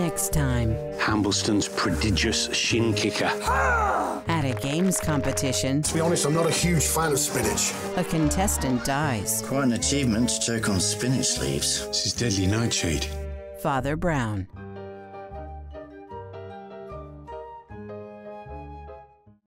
Next time, Hambleston's prodigious shin kicker. at a games competition, To be honest, I'm not a huge fan of spinach. a contestant dies. Quite an achievement to choke on spinach leaves. This is deadly nightshade. Father Brown.